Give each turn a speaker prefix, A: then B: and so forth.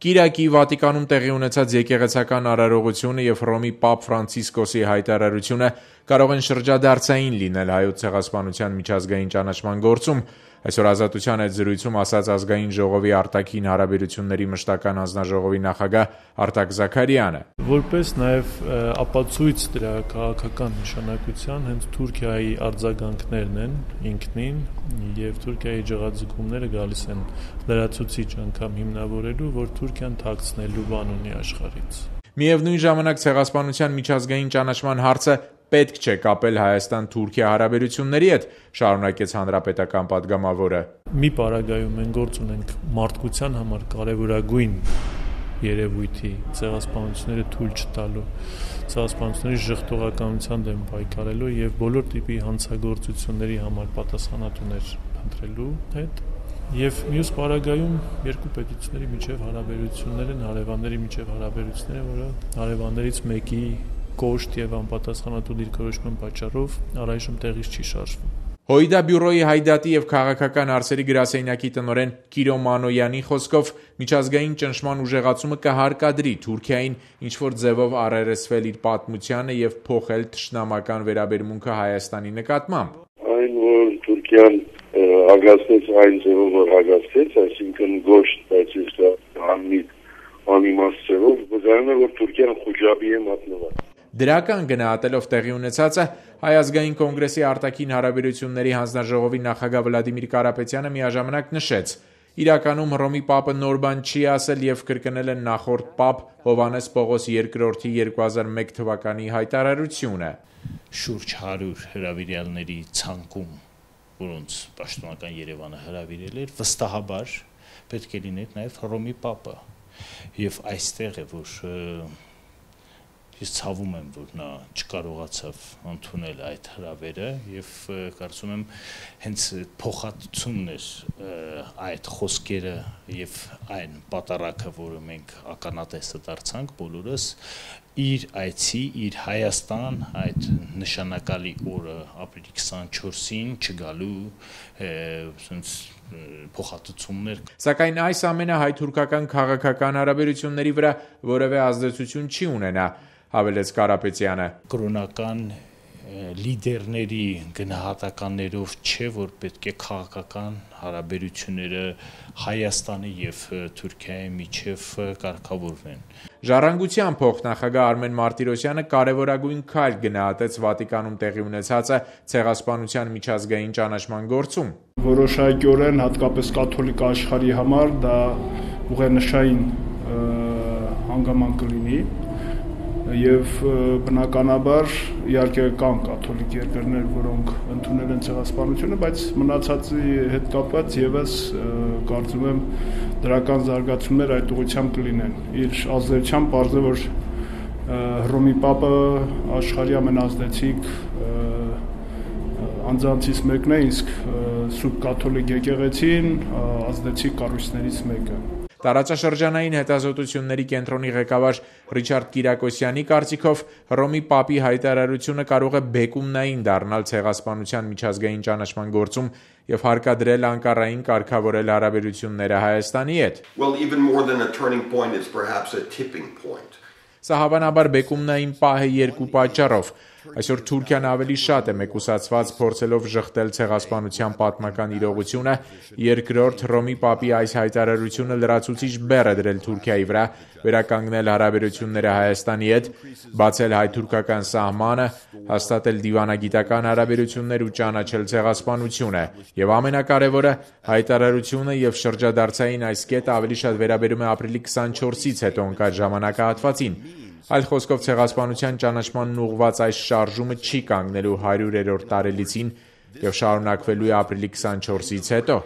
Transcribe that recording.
A: Կիրակի Վատիկանում տեղի ունեցած եկեղեցական արարողությունը եւ Հռոմի Պապ Ֆրանցիսկոսի հայտարարությունը կարող են շրջադարձային լինել հայոց ցեղասպանության միջազգային ճանաչման գործում, այսօր Ազատության հետ զրույցում ասաց ազգային ժողովի արտաքին հարաբերությունների մշտական հանձնաժողովի նախագահ Արտակ Զաքարյանը։
B: Որպես նաև ապացույց դրա քաղաքական նշանակության հենց Թուրքիայի արձագանքներն են ինքնին եւ Թուրքիայի ջղաձգումները գալիս են լրացուցիչ անգամ հիմնավորելու, որ Թուրքիան թաքցնելու բան ունի աշխարից։
A: Միևնույն ժամանակ ցեղասպանության միջազգային ճանաչման հարցը պետք չէ կապել Հայաստան-Թուրքիա հարաբերությունների հետ, շարունակեց հանրապետական падգամավորը։
B: Մի պարագայում մենք գործ ունենք մարդկության համար կարևորագույն երևույթի ցեղասպանությունները թույլ չտալու, ցեղասպանությունների շղթողականության դեմ պայքարելու եւ բոլոր տիպի հանցագործությունների համար պատասխանատուներ ընտրելու հետ Եվ մյուս պարագայում երկու պետությունների միջև հարաբերություններ են, հարևանների միջև հարաբերությունները, որը հարևաններից մեկի կոշտ եւ անպատասխանատու դիրքորոշման պատճառով առայժմ տեղից չի շարժվում։
A: Հոյդա բյուրոյի հայդատի եւ քաղաքական արսերի գրասենյակի տնօրեն Կիրո Մանոյանի խոսքով միջազգային ճնշման ուժեղացումը կհարկադրի Թուրքիային ինչ որ ձևով առերեսվել իր պատմությանը եւ փոխել ճշնամական վերաբերմունքը Հայաստանի նկատմամբ։
C: Այն որ Թուրքիան ագասնեց այն ձևով որ ագասնեց, այսինքն գոշտ, բայց իսկ անմիտ անիմաստ ձևով, վկայում է որ Թուրքիան խոջաբի է մատնված։
A: Դրական գնահատելով տեղի ունեցածը Հայ ազգային կոնգրեսի արտաքին հարաբերությունների հանձնաժողովի նախագահ Վլադիմիր Կարապետյանը միաժամանակ նշեց. Իրականում Հռոմի Պապը նոր բան չի ասել եւ կրկնել են նախորդ Պապ Հովանես Պողոս II-ի 2001 թվականի հայտարարությունը։
D: Շուրջ 100 հրավիրյալների ցանկում, որոնց պաշտոնական Երևանը հրավիրել էր, վստահաբար պետք է լիներ նաեւ Հռոմի Պապը։ Եվ այստեղ է որ Ես ցավում եմ, որ նա չկարողացավ ընդունել այդ հրավերը եւ կարծում եմ հենց փոխհատությունն էր այդ խոսքերը եւ այն պատարակը, որը մենք ականատեսը դարձանք բոլորս իր այցի, իր Հայաստան այդ նշանակալի օրը ապրիլի 24-ին չգալու ասենց փոխհատուցումներ։
A: Սակայն այս ամենը հայ-թուրքական քաղաքական հարաբերությունների վրա որևէ ազդեցություն չի ունենա հավելեց Կարապետյանը։
D: Կրոնական լիդերների գնահատականներով չէ, որ պետք է քաղաքական հարաբերությունները Հայաստանի եւ Թուրքիայի միջև կարգավորվեն։
A: Ժառանգության փոխնախագահ Արմեն Մարտիրոսյանը կարևորագույն քայլ գնահատեց Վատիկանում տեղի ունեցածը ցեղասպանության միջազգային ճանաչման գործում։
E: Որոշակիորեն հատկապես կաթոլիկ աշխարհի համար դա ուղենշային հանգամանք կլինի եւ բնականաբար իհարկե կան կաթոլիկ երկրներ, որոնք ընդունել են ցեղասպանությունը, բայց մնացածի հետ կապված եւս կարծում եմ դրական զարգացումներ այդ ուղղությամբ կլինեն։ Իր ազդեցությամբ բարձր որ Հռոմի Պապը աշխարհի ամենազդեցիկ անձանցից մեկն է, իսկ Սուրբ կաթոլիկ եկեղեցին ազդեցիկ կառույցներից մեկը։
A: Տարածաշրջանային հետազոտությունների կենտրոնի ղեկավար Ռիչարդ Կիրակոսյանի կարծիքով Հռոմի Պապի հայտարարությունը կարող է բեկումնային դառնալ ցեղասպանության միջազգային ճանաչման գործում եւ հարկադրել Անկարային կարգավորել հարաբերությունները Հայաստանի հետ։ Սա հավանաբար բեկումնային պահ է երկու պատճառով։ Այսօր Թուրքիան ավելի շատ է մեկուսացված փորձելով շղթել ցեղասպանության պատմական իրողությունը, երկրորդ Հռոմի Պապի այս հայտարարությունը լրացուցիչ բեռ է դրել Թուրքիայի վրա, վերականգնել հարաբերությունները Հայաստանի հետ, բացել հայ-թուրքական սահմանը, հաստատել դիվանագիտական հարաբերություններ ու ճանաչել ցեղասպանությունը, եւ ամենակարևորը հայտարարությունը եւ շրջադարձային այս կետը ավելի շատ վերաբերում է ապրիլի 24-ից հետո ընկած ժամանակահատվածին Այլ խոսքով ցեղասպանության ճանաչմանն ուղված այս շարժումը չի կանգնելու 100-երորդ տարելիցին եւ շարունակվելու է ապրիլի 24-ից հետո.